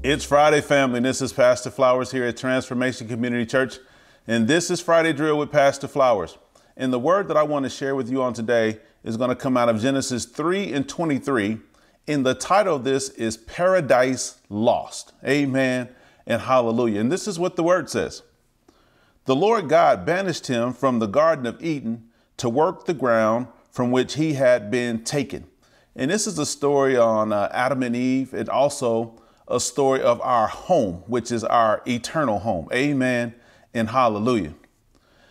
It's Friday, family, this is Pastor Flowers here at Transformation Community Church. And this is Friday Drill with Pastor Flowers. And the word that I want to share with you on today is going to come out of Genesis 3 and 23. And the title of this is Paradise Lost. Amen and hallelujah. And this is what the word says The Lord God banished him from the Garden of Eden to work the ground from which he had been taken. And this is a story on uh, Adam and Eve and also a story of our home, which is our eternal home. Amen and hallelujah.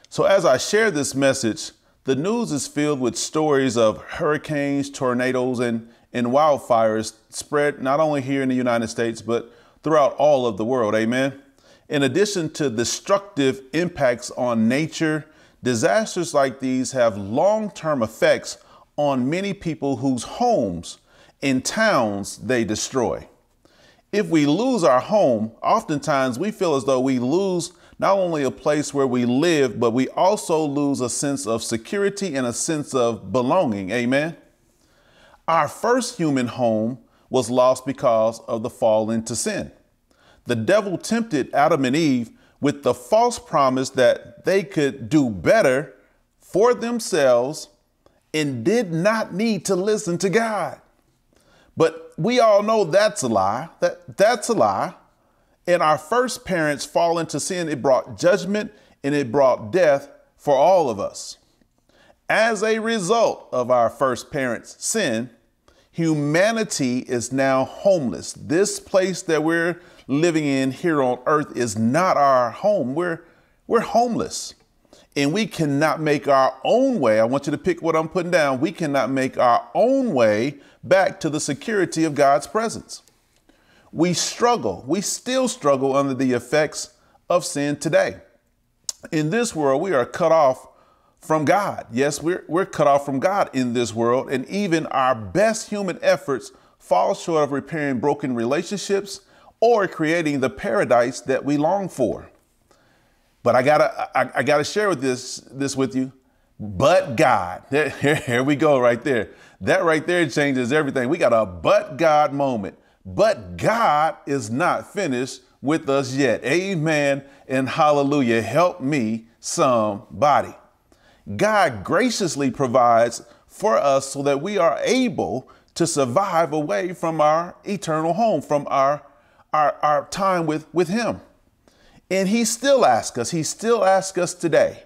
So, as I share this message, the news is filled with stories of hurricanes, tornadoes, and, and wildfires spread not only here in the United States, but throughout all of the world. Amen. In addition to destructive impacts on nature, disasters like these have long term effects on many people whose homes and towns they destroy. If we lose our home, oftentimes we feel as though we lose not only a place where we live, but we also lose a sense of security and a sense of belonging. Amen. Our first human home was lost because of the fall into sin. The devil tempted Adam and Eve with the false promise that they could do better for themselves and did not need to listen to God. But we all know that's a lie. That, that's a lie. And our first parents fall into sin. It brought judgment and it brought death for all of us. As a result of our first parents' sin, humanity is now homeless. This place that we're living in here on earth is not our home. We're, we're homeless and we cannot make our own way. I want you to pick what I'm putting down. We cannot make our own way back to the security of God's presence. We struggle, we still struggle under the effects of sin today. In this world, we are cut off from God. Yes, we're, we're cut off from God in this world, and even our best human efforts fall short of repairing broken relationships or creating the paradise that we long for. But I gotta, I, I gotta share with this, this with you. But God, here, here we go, right there. That right there changes everything. We got a but God moment. But God is not finished with us yet. Amen and hallelujah. Help me, somebody. God graciously provides for us so that we are able to survive away from our eternal home, from our, our, our time with, with Him. And he still asks us, he still asks us today,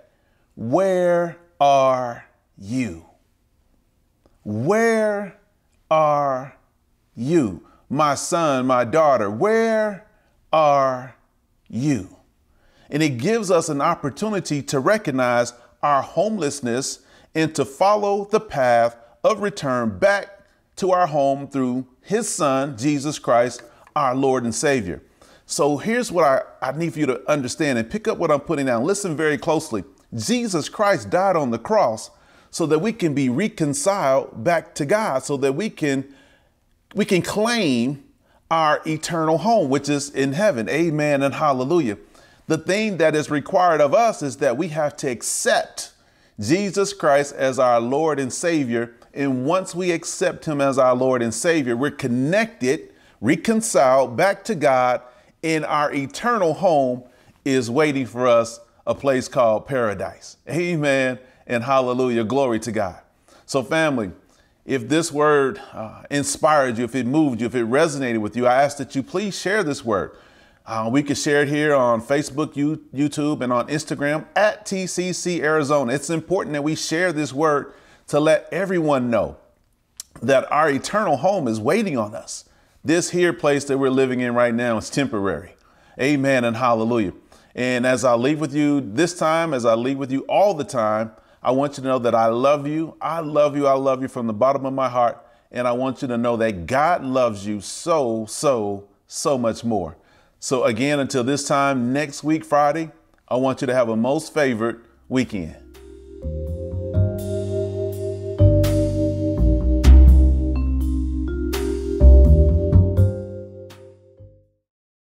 where are you? Where are you? My son, my daughter, where are you? And it gives us an opportunity to recognize our homelessness and to follow the path of return back to our home through his son, Jesus Christ, our Lord and Savior. So here's what I, I need for you to understand and pick up what I'm putting down. Listen very closely. Jesus Christ died on the cross so that we can be reconciled back to God, so that we can we can claim our eternal home, which is in heaven. Amen and hallelujah. The thing that is required of us is that we have to accept Jesus Christ as our Lord and Savior. And once we accept Him as our Lord and Savior, we're connected, reconciled back to God, in our eternal home is waiting for us a place called paradise. Amen and hallelujah. Glory to God. So, family, if this word uh, inspired you, if it moved you, if it resonated with you, I ask that you please share this word. Uh, we can share it here on Facebook, YouTube, and on Instagram at TCC Arizona. It's important that we share this word to let everyone know that our eternal home is waiting on us. This here place that we're living in right now is temporary. Amen and hallelujah. And as I leave with you this time, as I leave with you all the time, I want you to know that I love you. I love you. I love you from the bottom of my heart. And I want you to know that God loves you so, so, so much more. So, again, until this time next week, Friday, I want you to have a most favorite weekend.